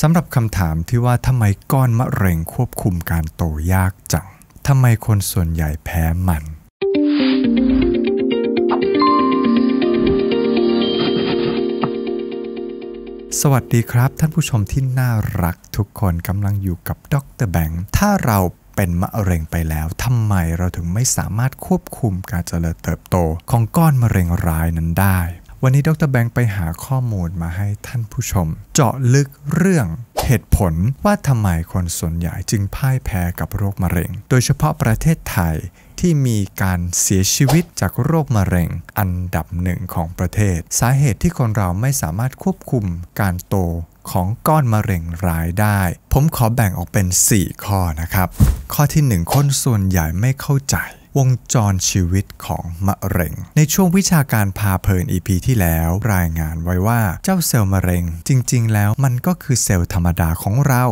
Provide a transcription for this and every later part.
สำหรับคำถามที่ว่าทำไมก้อนมะเร็งควบคุมการโตยากจังทำไมคนส่วนใหญ่แพ้มัน สวัสดีครับ ท่านผู้ชมที่น่ารักทุกคนกำลังอยู่กับดรแบงค์ถ้าเราเป็นมะเร็งไปแล้วทำไมเราถึงไม่สามารถควบคุมการเจริญเติบโตของก้อนมะเร็งร้ายนั้นได้ วันนี้ดรแบงค์ไปหาข้อมูลมาให้ท่านผู้ชม เจาะลึกเรื่องเหตุผลว่าทำไมคนส่วนใหญ่จึงพ่ายแพ้กับโรคมะเร็ง โดยเฉพาะประเทศไทยที่มีการเสียชีวิตจากโรคมะเร็งอันดับหนึ่งของประเทศ สาเหตุที่คนเราไม่สามารถควบคุมการโตของก้อนมะเร็งร้ายได้ ผมขอแบ่งออกเป็น 4 ข้อนะครับ ข้อที่ 1 คนส่วนใหญ่ไม่เข้าใจ วงจรชีวิตของมะเร็ง ในช่วงวิชาการพาเพลิน EP ที่แล้วรายงานไว้ว่าเจ้าเซลล์มะเร็ง จริง ๆ แล้วมันก็คือเซลล์ธรรมดาของเรา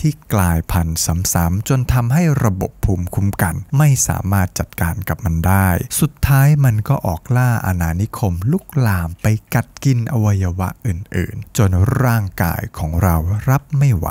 ที่กลายพันธุ์ซ้ำๆจนทำให้ระบบภูมิคุ้มกัน ไม่สามารถจัดการกับมันได้ สุดท้ายมันก็ออกล่าอาณานิคมลุกลามไปกัดกินอวัยวะอื่นๆ จนร่างกายของเรารับไม่ไหว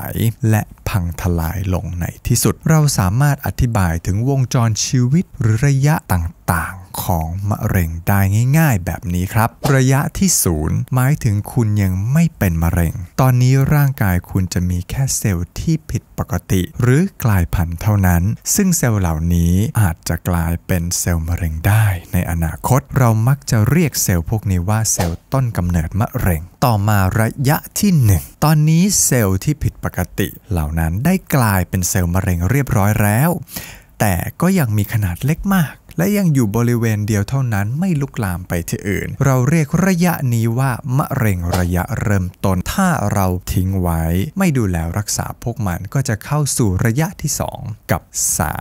และพังทลายลงในที่สุด เราสามารถอธิบายถึงวงจรชีวิตหรือระยะต่าง ๆ ของมะเร็งได้ง่าย ๆ แบบนี้ครับ ระยะที่ศูนย์หมายถึงคุณยังไม่เป็นมะเร็ง ตอนนี้ร่างกายคุณจะมีแค่เซลล์ที่ผิดปกติ หรือกลายพันธุ์เท่านั้น ซึ่งเซลล์เหล่านี้อาจจะกลายเป็นเซลล์มะเร็งได้ ในอนาคตเรามักจะเรียกเซลล์พวกนี้ว่าเซลล์ต้นกำเนิดมะเร็ง ต่อมาระยะที่ 1 ตอนนี้เซลล์ที่ผิดปกติ เหล่านั้นได้กลายเป็นเซลล์มะเร็งเรียบร้อยแล้ว แต่ก็ยังมีขนาดเล็กมาก และยังอยู่บริเวณเดียวเท่านั้นไม่ลุกลามไปที่อื่น เราเรียกระยะนี้ว่ามะเร็งระยะเริ่มต้น ถ้าเราทิ้งไว้ ไม่ดูแลรักษาพวกมันก็จะเข้าสู่ระยะที่ 2 กับ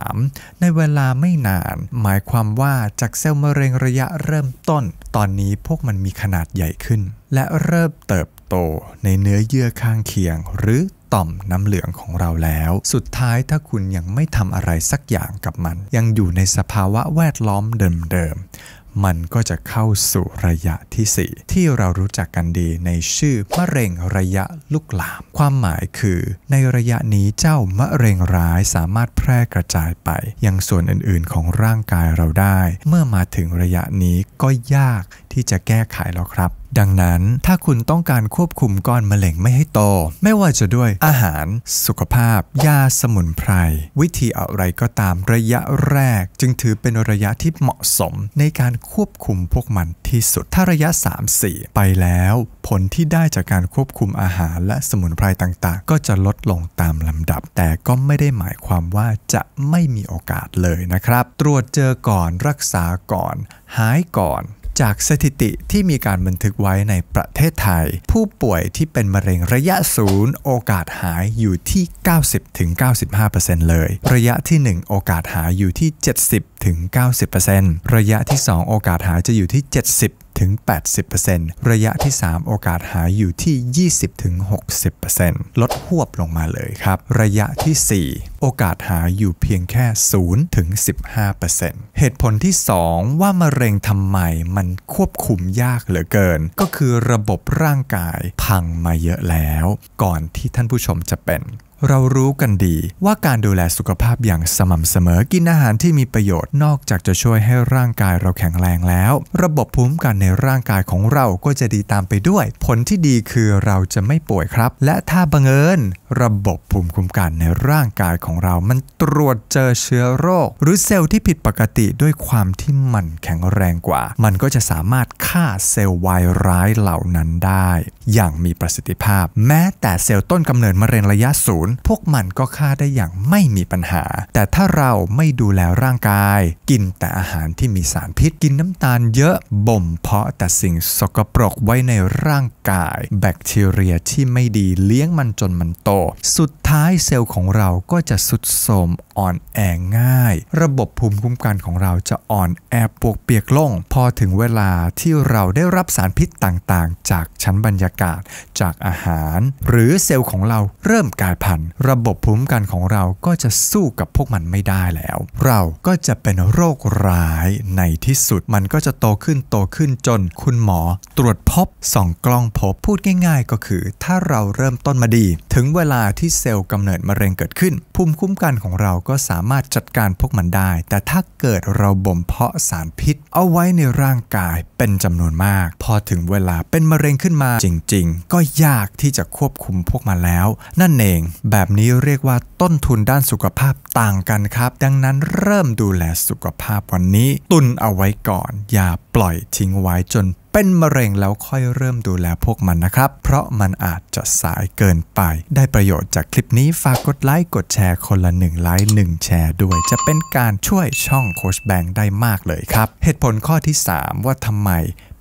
3 ในเวลาไม่นาน หมายความว่าจากเซลล์มะเร็งระยะเริ่มต้น ตอนนี้พวกมันมีขนาดใหญ่ขึ้น และเริ่มเติบโตในเนื้อเยื่อข้างเคียง หรือ ต่อมน้ำเหลืองของเราแล้ว สุดท้ายถ้าคุณยังไม่ทำอะไรสักอย่างกับมัน ยังอยู่ในสภาวะแวดล้อมเดิมๆ มันก็จะเข้าสู่ระยะที่ 4 ที่เรารู้จักกันดีในชื่อมะเร็งระยะลุกลาม ความหมายคือ ในระยะนี้เจ้ามะเร็งร้ายสามารถแพร่กระจายไป ยังส่วนอื่นๆของร่างกายเราได้ เมื่อมาถึงระยะนี้ก็ยาก ที่จะแก้ไขแล้วครับ ดังนั้นถ้าคุณต้องการควบคุมก้อนมะเร็งไม่ให้โต ไม่ว่าจะด้วยอาหาร สุขภาพ ยาสมุนไพร วิธีอะไรก็ตามระยะแรก จึงถือเป็นระยะที่เหมาะสมในการควบคุมพวกมันที่สุด ถ้าระยะ 3-4 ไปแล้ว ผลที่ได้จากการควบคุมอาหารและสมุนไพรต่างๆ ก็จะลดลงตามลำดับ แต่ก็ไม่ได้หมายความว่าจะไม่มีโอกาสเลยนะครับ ตรวจเจอก่อนรักษาก่อน หายก่อน จากสถิติที่มีการบันทึกไว้ในประเทศไทย ผู้ป่วยที่เป็นมะเร็งระยะศูนย์โอกาสหายอยู่ที่ 90-95%เลย ระยะที่ 1 โอกาสหายอยู่ที่ 70-90%ระยะที่ 2 โอกาสหายจะอยู่ที่ 70 ถึง 80%ระยะที่ 3 โอกาสหายอยู่ที่ 20-60%ลดหวบลงมาเลยครับ ระยะที่ 4 โอกาสหายอยู่เพียงแค่0ถึง15%เหตุผลที่ 2 ว่ามะเร็งทำไมมันควบคุมยากเหลือเกิน ก็คือระบบร่างกายพังมาเยอะแล้ว ก่อนที่ท่านผู้ชมจะเป็น เรารู้กันดีว่าการดูแลสุขภาพอย่างสม่ำเสมอกินอาหารที่มีประโยชน์นอกจากจะช่วยให้ร่างกายเราแข็งแรงแล้ว ระบบภูมิคุ้มกันในร่างกายของเราก็จะดีตามไปด้วย ผลที่ดีคือเราจะไม่ป่วยครับ และถ้าบังเอิญระบบภูมิคุ้มกันในร่างกายของเรา มันตรวจเจอเชื้อโรค หรือเซลล์ที่ผิดปกติด้วยความที่มันแข็งแรงกว่า มันก็จะสามารถฆ่าเซลล์วายร้ายเหล่านั้นได้ อย่างมีประสิทธิภาพ แม้แต่เซลล์ต้นกำเนิดมะเร็งระยะศูนย์พวกมันก็ฆ่าได้อย่างไม่มีปัญหา แต่ถ้าเราไม่ดูแลร่างกาย กินแต่อาหารที่มีสารพิษกินน้ำตาลเยอะบ่มเพาะแต่สิ่งสกปรกไว้ในร่างกาย แบคทีเรียที่ไม่ดีเลี้ยงมันจนมันโต สุดท้ายเซลล์ของเราก็จะสุดโทมอ่อนแอง่าย ระบบภูมิคุ้มกันของเราจะอ่อนแอปวกเปียกลง พอถึงเวลาที่เราได้รับสารพิษต่างๆ จากชั้นบรรยาการจากอาหาร หรือเซลล์ของเราเริ่มกลายพันธุ์ ระบบภูมิคุ้มกันของเราก็จะสู้กับพวกมันไม่ได้แล้ว เราก็จะเป็นโรคร้ายในที่สุดมันก็จะโตขึ้นโตขึ้นจนคุณหมอ ตรวจพบส่องกล้องพบพูดง่าย ๆ ก็คือ ถ้าเราเริ่มต้นมาดี ถึงเวลาที่เซลล์กำเนิดมะเร็งเกิดขึ้น ภูมิคุ้มกันของเราก็สามารถจัดการพวกมันได้ แต่ถ้าเกิดเราบ่มเพาะสารพิษ เอาไว้ในร่างกายเป็นจำนวนมาก พอถึงเวลาเป็นมะเร็งขึ้นมา จริงๆก็ยากที่จะควบคุมพวกมันแล้ว นั่นเอง แบบนี้เรียกว่าต้นทุนด้านสุขภาพต่างกันครับ ดังนั้นเริ่มดูแลสุขภาพวันนี้ ตุนเอาไว้ก่อน อย่าปล่อยทิ้งไว้จนเป็นมะเร็งแล้วค่อยเริ่มดูแลพวกมันนะครับ เพราะมันอาจจะสายเกินไป ได้ประโยชน์จากคลิปนี้ฝากกดไลค์กดแชร์คนละ1ไลค์1แชร์ด้วย จะเป็นการช่วยช่องโคชแบงค์ได้มากเลยครับ เหตุผลข้อที่ 3 ว่าทำไม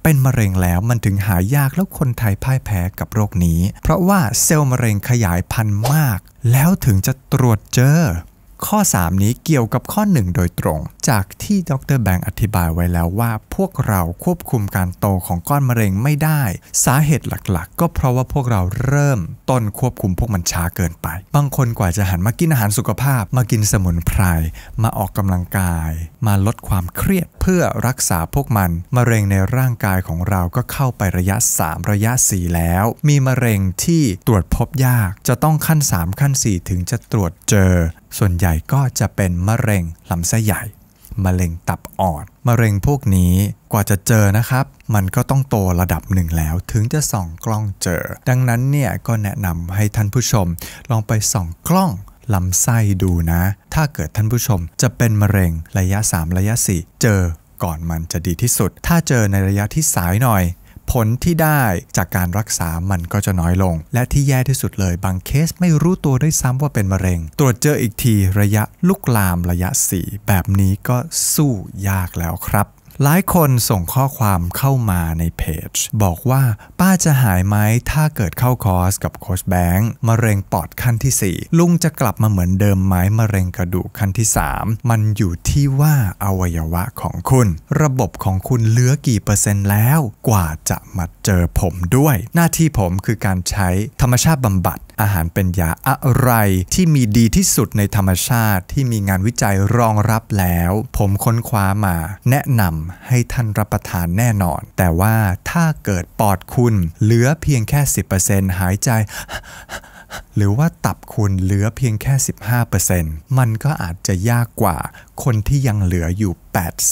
เป็นมะเร็งแล้วมันถึงหายากแล้วคนไทยพ่ายแพ้กับโรคนี้ เพราะว่าเซลล์มะเร็งขยายพันธุ์มาก แล้วถึงจะตรวจเจอ ข้อ 3 นี้เกี่ยวกับข้อ 1 โดยตรง จากที่ดรแบงค์อธิบายไว้แล้วว่า พวกเราควบคุมการโตของก้อนมะเร็งไม่ได้ สาเหตุหลักๆ ก็เพราะว่าพวกเราเริ่มต้นควบคุมพวกมันช้าเกินไป บางคนกว่าจะหันมากินอาหารสุขภาพ มากินสมุนไพร มาออกกำลังกาย มาลดความเครียดเพื่อรักษาพวกมัน มะเร็งในร่างกายของเราก็เข้าไประยะ 3 ระยะ 4 แล้ว มีมะเร็งที่ตรวจพบยาก จะต้องขั้น 3 ขั้น 4 ถึงจะตรวจเจอ ส่วนใหญ่ก็จะเป็นมะเร็งลำไส้ใหญ่มะเร็งตับอ่อนมะเร็งพวกนี้กว่าจะเจอนะครับ มันก็ต้องโตระดับหนึ่งแล้ว ถึงจะส่องกล้องเจอ ดังนั้นเนี่ยก็แนะนำให้ท่านผู้ชม ลองไปส่องกล้องลำไส้ดูนะ ถ้าเกิดท่านผู้ชมจะเป็นมะเร็งระยะ 3 ระยะ 4 เจอก่อนมันจะดีที่สุด ถ้าเจอในระยะที่สายหน่อย ผลที่ได้จากการรักษามันก็จะน้อยลง และที่แย่ที่สุดเลย บางเคสไม่รู้ตัวได้ซ้ำว่าเป็นมะเร็ง ตรวจเจออีกทีระยะลุกลามระยะ 4 แบบนี้ก็สู้ยากแล้วครับ หลายคนส่งข้อความเข้ามาในเพจ บอกว่าป้าจะหายไหมถ้าเกิดเข้าคอร์สกับโคชแบงค์มะเร็งปอดขั้นที่ 4 ลุงจะกลับมาเหมือนเดิมไหมมะเร็งกระดูกขั้นที่ 3 มันอยู่ที่ว่าอวัยวะของคุณ ระบบของคุณเหลือกี่เปอร์เซ็นต์แล้ว กว่าจะมาเจอผมด้วย หน้าที่ผมคือการใช้ธรรมชาติบำบัด อาหารเป็นยาอะไร ที่มีดีที่สุดในธรรมชาติที่มีงานวิจัยรองรับแล้ว ผมค้นคว้ามา แนะนำให้ท่านรับประทานแน่นอน แต่ว่าถ้าเกิดปอดคุณ เหลือเพียงแค่ 10%หายใจ หรือว่าตับคุณเหลือเพียงแค่ 15%มันก็อาจจะยากกว่าคนที่ยังเหลืออยู่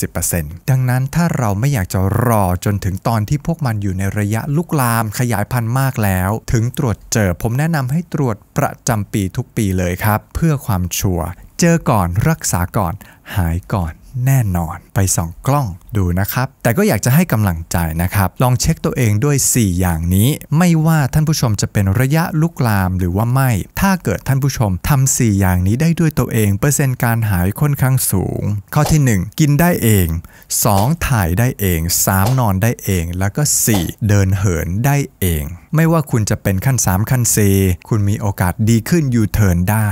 80%ดังนั้นถ้าเราไม่อยากจะรอจนถึงตอนที่พวกมันอยู่ในระยะลุกลามขยายพันธุ์มากแล้ว ถึงตรวจเจอผมแนะนำให้ตรวจประจำปีทุกปีเลยครับ เพื่อความชัวร์เจอก่อนรักษาก่อน หายก่อน แน่นอนไปส่องกล้องดูนะครับ แต่ก็อยากจะให้กำลังใจนะครับ ลองเช็คตัวเองด้วย 4 อย่างนี้ ไม่ว่าท่านผู้ชมจะเป็นระยะลุกลามหรือว่าไม่ ถ้าเกิดท่านผู้ชมทำ4อย่างนี้ได้ด้วยตัวเอง เปอร์เซ็นต์การหายค่อนข้างสูง ข้อที่ 1 กินได้เอง 2. ถ่ายได้เอง 3. นอนได้เอง แล้วก็ 4. เดินเหินได้เอง ไม่ว่าคุณจะเป็นขั้น 3 ขั้น 4 คุณมีโอกาสดีขึ้นยูเทิร์นได้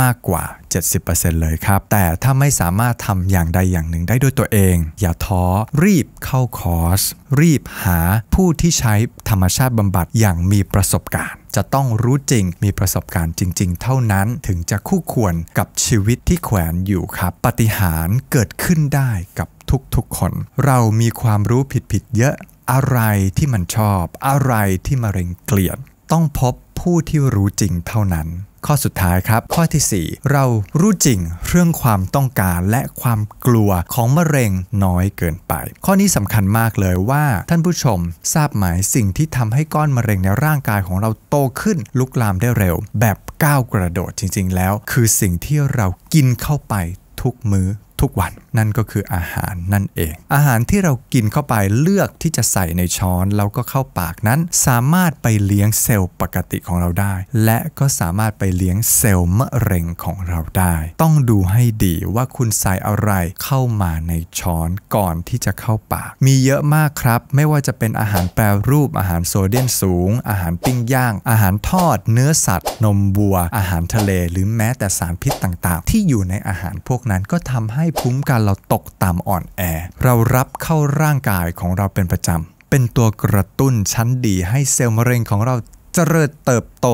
มากกว่า 70%เลยครับ แต่ถ้าไม่สามารถทำอย่างใดอย่างหนึ่งได้ด้วยตัวเอง อย่าท้อรีบเข้าคอร์ส รีบหาผู้ที่ใช้ธรรมชาติบำบัดอย่างมีประสบการณ์ จะต้องรู้จริงมีประสบการณ์จริง ๆ เท่านั้นถึงจะคู่ควรกับชีวิตที่แขวนอยู่ครับ ปฏิหารเกิดขึ้นได้กับทุกๆคน เรามีความรู้ผิดๆเยอะอะไรที่มันชอบ อะไรที่มะเร็งเกลียด ต้องพบผู้ที่รู้จริงเท่านั้น ข้อสุดท้ายครับ ข้อที่ 4 เรารู้จริงเรื่องความต้องการและความกลัวของมะเร็งน้อยเกินไป ข้อนี้สำคัญมากเลยว่าท่านผู้ชมทราบไหมสิ่งที่ทำให้ก้อนมะเร็งในร่างกายของเราโตขึ้นลุกลามได้เร็ว แบบก้าวกระโดดจริง ๆ แล้ว คือสิ่งที่เรากินเข้าไปทุกมื้อทุกวัน นั่นก็คืออาหารนั่นเอง อาหารที่เรากินเข้าไปเลือกที่จะใส่ในช้อนแล้วก็เข้าปากนั้น สามารถไปเลี้ยงเซลล์ปกติของเราได้ และก็สามารถไปเลี้ยงเซลล์มะเร็งของเราได้ ต้องดูให้ดีว่าคุณใส่อะไรเข้ามาในช้อนก่อนที่จะเข้าปาก มีเยอะมากครับ ไม่ว่าจะเป็นอาหารแปรรูป อาหารโซเดียมสูง อาหารปิ้งย่าง อาหารทอด เนื้อสัตว์ นมวัว อาหารทะเล หรือแม้แต่สารพิษต่างๆ ที่อยู่ในอาหารพวกนั้นก็ทำให้ภูมิคุ้มกันเราตกต่ำอ่อนแอ เรารับเข้าร่างกายของเราเป็นประจำ เป็นตัวกระตุ้นชั้นดีให้เซลล์มะเร็งของเราเจริญเติบโต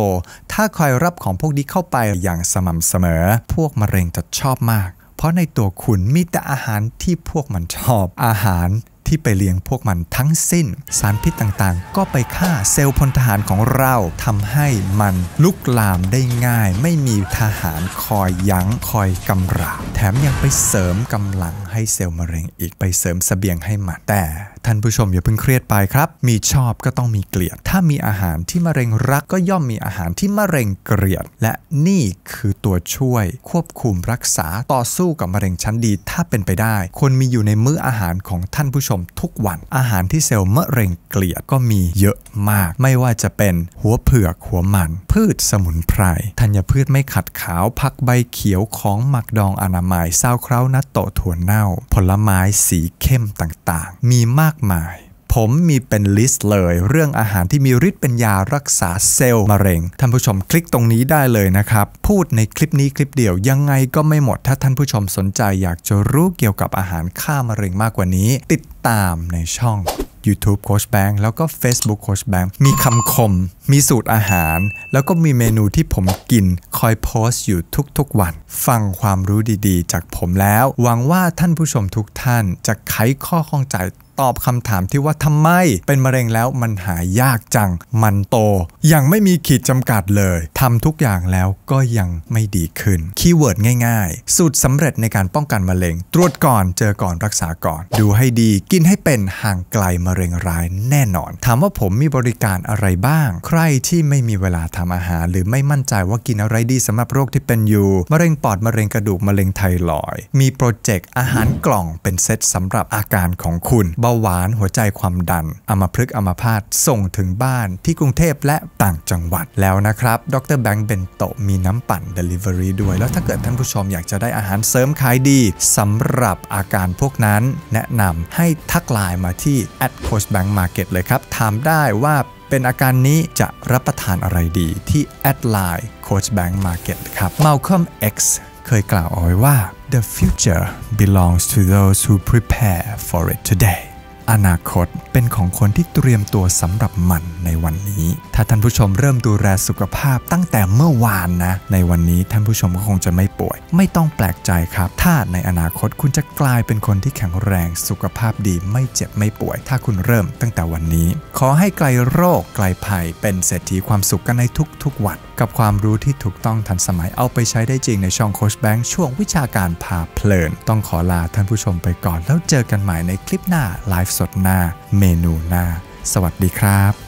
ถ้าคอยรับของพวกนี้เข้าไปอย่างสม่ำเสมอ พวกมะเร็งจะชอบมาก เพราะในตัวคุณมีแต่อาหารที่พวกมันชอบ อาหาร ที่ไปเลี้ยงพวกมันทั้งสิ้น สารพิษต่างๆ ก็ไปฆ่าเซลล์พลทหารของเราทำให้มันลุกลามได้ง่าย ไม่มีทหารคอยยั้งคอยกำราบแถมยังไปเสริมกำลังให้เซลล์มะเร็งอีกไปเสริมสเสบียงให้มันแต่ ท่านผู้ชมอย่าเพิ่งเครียดไปครับ มีชอบก็ต้องมีเกลียด ถ้ามีอาหารที่มะเร็งรักก็ย่อมมีอาหารที่มะเร็งเกลียด และนี่คือตัวช่วย ควบคุมรักษาต่อสู้กับมะเร็งชั้นดี ถ้าเป็นไปได้ คนมีอยู่ในมื้ออาหารของท่านผู้ชมทุกวัน อาหารที่เซลล์มะเร็งเกลียดก็มีเยอะมาก ไม่ว่าจะเป็นหัวเผือกหัวมัน พืชสมุนไพรธัญพืชไม่ขัดขาวผักใบเขียวของหมักดองอนามัยซาวเครานัตโตถั่วเน่า ผลไม้สีเข้มต่างๆ มีมากมาย ผมมีเป็นลิสต์เลย เรื่องอาหารที่มีฤทธิ์เป็นยารักษาเซลล์มะเร็ง ท่านผู้ชมคลิกตรงนี้ได้เลยนะครับ พูดในคลิปนี้คลิปเดียวยังไงก็ไม่หมด ถ้าท่านผู้ชมสนใจอยากจะรู้เกี่ยวกับอาหารฆ่ามะเร็งมากกว่านี้ ติดตามในช่อง YouTube Coach Bank แล้วก็ Facebook Coach Bank มีคำคม มีสูตรอาหาร แล้วก็มีเมนูที่ผมกินคอยโพสต์อยู่ทุกๆวัน ฟังความรู้ดีๆ จากผมแล้ว หวังว่าท่านผู้ชมทุกท่านจะไขข้อข้องใจตอบคำถามที่ว่าทำไมเป็นมะเร็งแล้วมันหายยากจัง มันโต ยังไม่มีขีดจำกัดเลยทำทุกอย่างแล้วก็ยังไม่ดีขึ้น keyword ง่ายๆ สูตรสำเร็จในการป้องกันมะเร็ง ตรวจก่อนเจอก่อนรักษาก่อน ดูให้ดีกินให้เป็นห่างไกลมะเร็งร้ายแน่นอน ถามว่าผมมีบริการอะไรบ้าง ใครรที่ไม่มีเวลาทำอาหาร หรือไม่มั่นใจว่ากินอะไรดีสำหรับโรคที่เป็นอยู่มะเร็งปอดมะเร็งกระดูกมะเร็งไทรอยด์มี project อาหารกล่องเป็นเซตสำหรับอาการของคุณเบาหวานหัวใจความดันอัมพฤกษ์อัมพาตส่งถึงบ้านที่กรุงเทพและต่างจังหวัดแล้วนะครับ ดรแบงค์เบนโตมีน้ำปั่น Delivery ด้วย แล้วถ้าเกิดท่านผู้ชมอยากจะได้อาหารเสริมขายดีสำหรับอาการพวกนั้น แนะนำให้ทักไลน์มาที่ at coach bank market เลยครับ ถามได้ว่า เป็นอาการนี้จะรับประทานอะไรดีที่ at line coach bank market ครับ Malcolm X เคยกล่าวเอาไว้ว่า the future belongs to those who prepare for it today อนาคตเป็นของคนที่เตรียมตัวสำหรับมันในวันนี้ ถ้าท่านผู้ชมเริ่มดูแลสุขภาพตั้งแต่เมื่อวานนะ ในวันนี้ท่านผู้ชมก็คงจะไม่ป่วย ไม่ต้องแปลกใจครับ ถ้าในอนาคตคุณจะกลายเป็นคนที่แข็งแรงสุขภาพดีไม่เจ็บไม่ป่วย ถ้าคุณเริ่มตั้งแต่วันนี้ ขอให้ไกลโรคไกลภัยเป็นเศรษฐีความสุขกันในทุกๆวัน กับความรู้ที่ถูกต้องทันสมัยเอาไปใช้ได้จริงในช่องโคชแบงค์ช่วงวิชาการพาเพลิน ต้องขอลาท่านผู้ชมไปก่อนแล้วเจอกันใหม่ในคลิปหน้าไลฟ์สดหน้า เมนูหน้า สวัสดีครับ